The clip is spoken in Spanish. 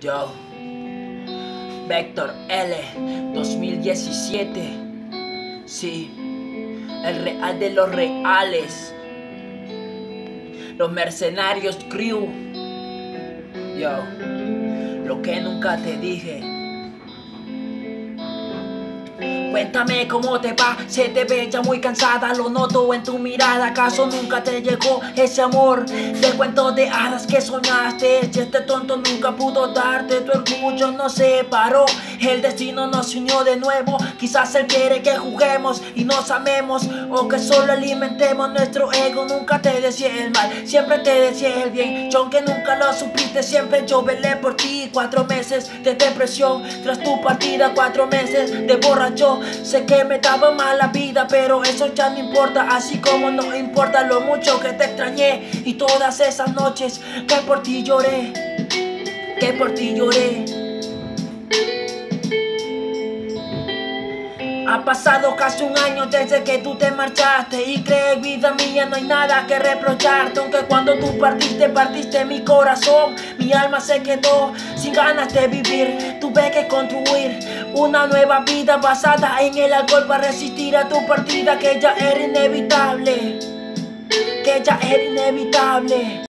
Yo, Vector L, 2017. Sí, el real de los reales. Los mercenarios crew. Yo, lo que nunca te dije. Cuéntame cómo te va, se te ve ya muy cansada, lo noto en tu mirada, ¿acaso nunca te llegó ese amor? Del cuento de hadas que soñaste, si este tonto nunca pudo darte, tu orgullo nos separó, el destino nos unió de nuevo, quizás él quiere que juguemos y nos amemos, o que solo alimentemos nuestro ego, nunca te decía el mal, siempre te decía el bien, yo aunque nunca lo supiste, siempre yo velé por ti, cuatro meses de depresión, tras tu partida, cuatro meses de borracho, Sé que me daba mala vida, pero eso ya no importa. Así como no importa lo mucho que te extrañé. Y todas esas noches que por ti lloré, que por ti lloré. Ha pasado casi un año desde que tú te marchaste Y cree vida mía no hay nada que reprocharte Aunque cuando tú partiste, partiste mi corazón Mi alma se quedó sin ganas de vivir construir una nueva vida basada en el alcohol Para resistir a tu partida que ya era inevitable Que ya era inevitable